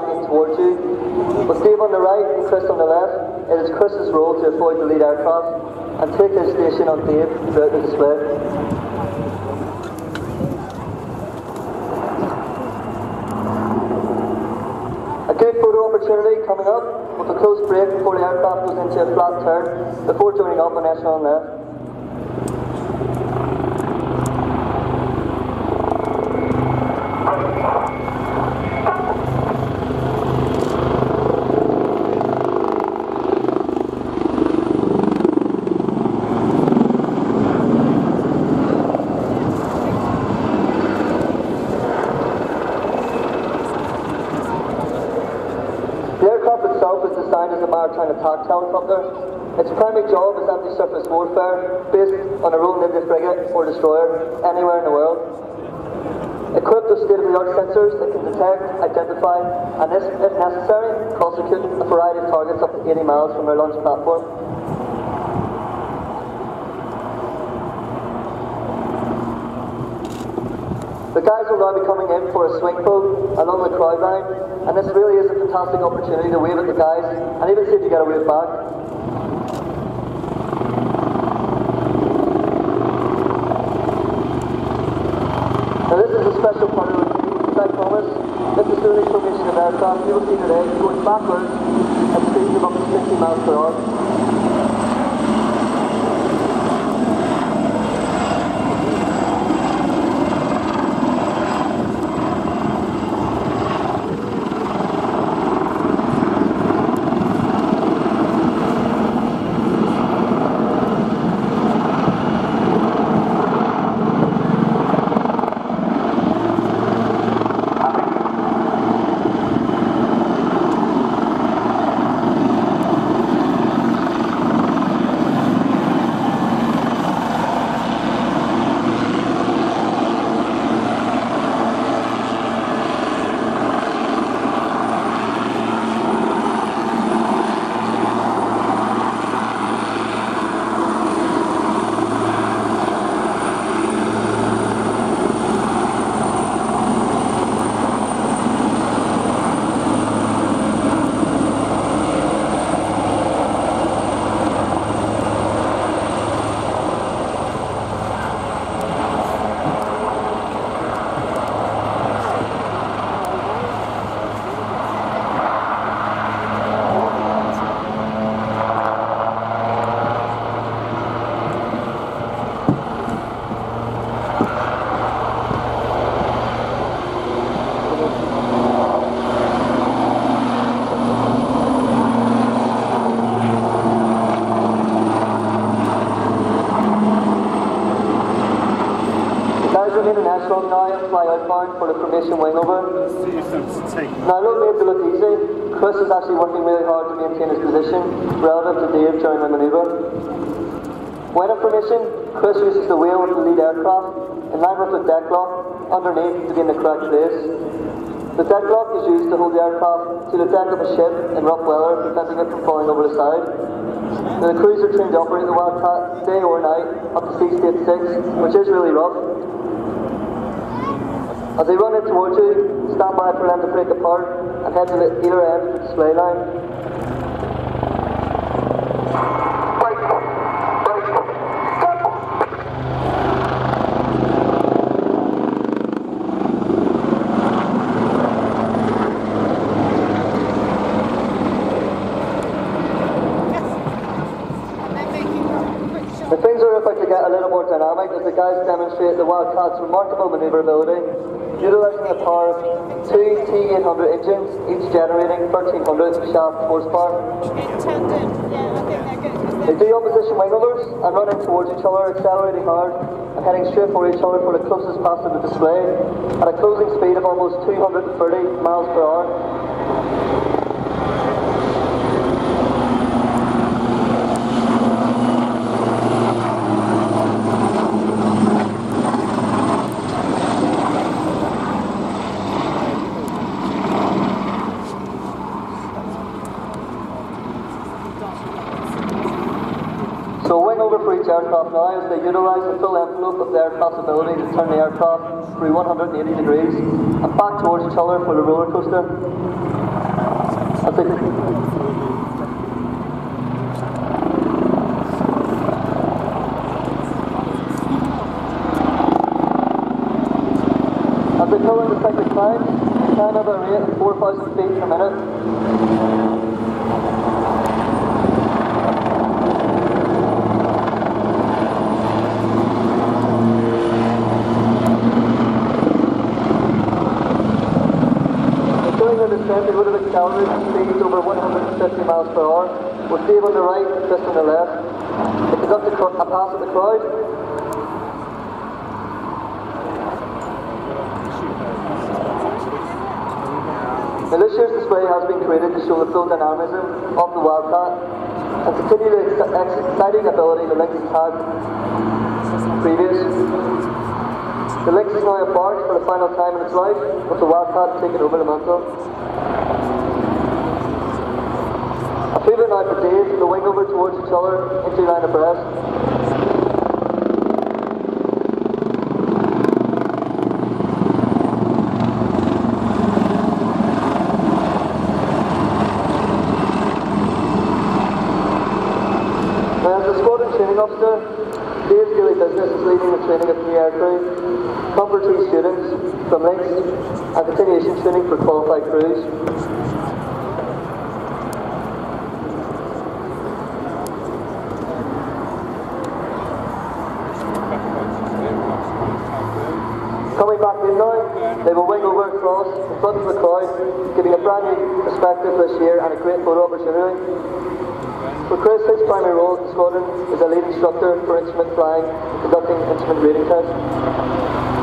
back towards you. With Steve on the right and Chris on the left, it is Chris's role to avoid the lead aircraft and take his station on Dave throughout the display. A good photo opportunity coming up with a close break before the aircraft goes into a flat turn before joining up on Echelon left. The aircraft designed as a maritime attack helicopter. Its primary job is anti-surface warfare based on a Royal Navy frigate or destroyer anywhere in the world. Equipped with state-of-the-art sensors that can detect, identify, and if necessary, prosecute a variety of targets up to 80 miles from their launch platform. Guys will now be coming in for a swing pull along the crowd line, and this really is a fantastic opportunity to wave at the guys and even see if you get a wave back. Now this is a special part of the as I promise. This is the only formation of aircraft you will see today going backwards at speeds of up to 60 miles per hour. In International now fly outbound for the formation wingover. Now, it made to look easy. Chris is actually working really hard to maintain his position relative to Dave during the manoeuvre. When in formation, Chris uses the wheel of the lead aircraft in line with the deck lock underneath to be in the correct place. The deck lock is used to hold the aircraft to the deck of a ship in rough weather, preventing it from falling over the side. The crews are trained to operate the Wildcat day or night up to sea state 6, which is really rough. As they run in towards you, stand by for them to break apart and head to the either end of the display line. Right, right, stop. The things are about to get a little more dynamic as the guys demonstrate the Wildcat's remarkable manoeuvrability, utilising the power of two T800 engines, each generating 1300 shaft horsepower. In tandem, yeah, I they're good. 'cause They do opposition wing overs and running towards each other, accelerating hard and heading straight for each other for the closest pass of the display at a closing speed of almost 230 miles per hour. So wing over for as they utilise the full envelope of the aircraft's ability to turn the aircraft through 180 degrees and back towards each other for the roller coaster. Into sector climb, climb at a rate of 4,000 feet per minute. They would have accelerated speeds over 150 miles per hour, with Dave on the right Chris on the left. They conduct a, cr- a pass of the crowd. Year's display has been created to show the full dynamism of the Wildcat and continue the ex- ex- exciting ability the Lynx had previous. The Lynx is now embarked for the final time in its life, with the Wildcat taking over the mantle. Now for Dave, the wing over towards each other, into line abreast. Training officer, Dave's daily business is leading the training of new aircrew, comfortable students from Lynx, and continuation training for qualified crews. Coming back in now, they will wing over across in front of the crowd, giving a brand new perspective this year and a great photo opportunity. For Chris, his primary role in Scotland is a lead instructor for instrument flying conducting instrument reading tests.